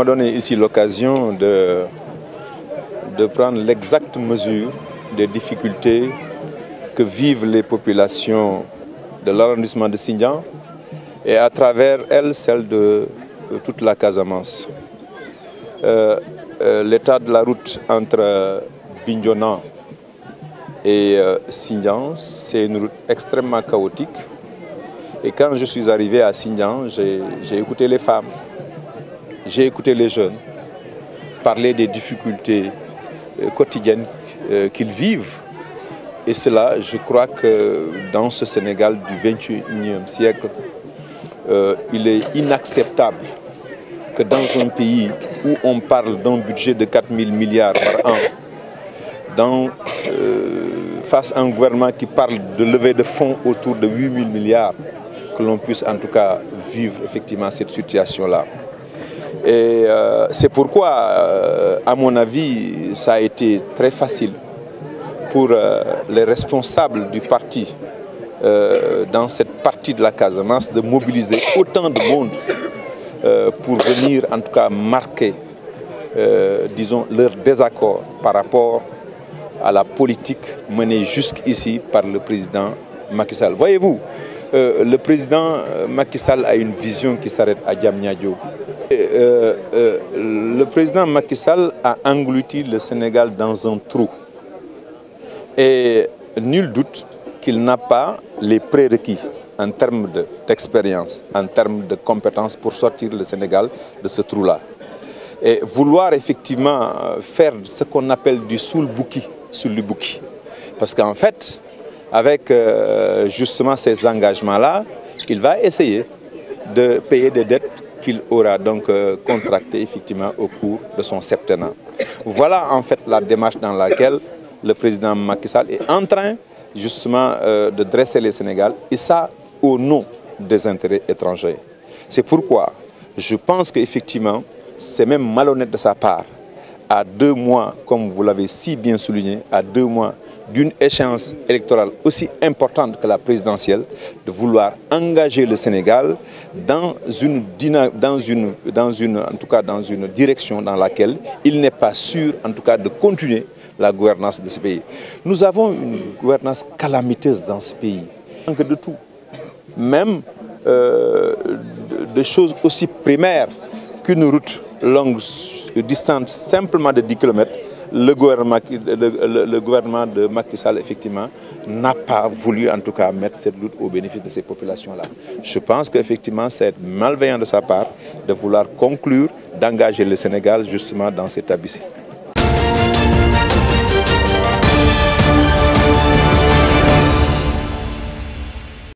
m'a donné ici l'occasion de, de prendre l'exacte mesure des difficultés que vivent les populations de l'arrondissement de Sindian et à travers elles, celle de, toute la Casamance. Euh, euh, L'état de la route entre Bignona et euh, c'est une route extrêmement chaotique. Et quand je suis arrivé à Sindian, j'ai écouté les femmes, j'ai écouté les jeunes parler des difficultés euh, quotidiennes euh, qu'ils vivent. Et cela, je crois que dans ce Sénégal du 21e siècle, euh, il est inacceptable que dans un pays où on parle d'un budget de 4 000 milliards par an, face à un gouvernement qui parle de levée de fonds autour de 8 000 milliards, que l'on puisse en tout cas vivre effectivement cette situation-là. Et euh, c'est pourquoi, euh, à mon avis, ça a été très facile pour euh, les responsables du parti dans cette partie de la Casamance de mobiliser autant de monde pour venir en tout cas marquer, disons, leur désaccord par rapport à la politique menée jusqu'ici par le président Macky Sall. Voyez-vous, euh, le président Macky Sall a une vision qui s'arrête à Diamniadio. Euh, euh, le président Macky Sall a englouti le Sénégal dans un trou. Et nul doute qu'il n'a pas les prérequis en termes d'expérience, en termes de compétences pour sortir le Sénégal de ce trou-là. Et vouloir effectivement faire ce qu'on appelle du. Parce qu'en fait, avec euh, justement ces engagements-là, il va essayer de payer des dettes qu'il aura donc euh, contractées effectivement au cours de son septennat. Voilà en fait la démarche dans laquelle le président Macky Sall est en train justement euh, de dresser le Sénégal et ça au nom des intérêts étrangers. C'est pourquoi je pense qu'effectivement, c'est même malhonnête de sa part, à deux mois, comme vous l'avez si bien souligné, à deux mois d'une échéance électorale aussi importante que la présidentielle, de vouloir engager le Sénégal dans une, dans une, dans une, en tout cas dans une direction dans laquelle il n'est pas sûr, en tout cas, de continuer la gouvernance de ce pays. Nous avons une gouvernance calamiteuse dans ce pays, manque de tout, même euh, de, de choses aussi primaires qu'une route longue, distante simplement de 10 km le gouvernement, le, gouvernement de Macky Sall, effectivement, n'a pas voulu, en tout cas, mettre cette lutte au bénéfice de ces populations-là. Je pense qu'effectivement, c'est malveillant de sa part de vouloir conclure, d'engager le Sénégal justement dans cet abysse.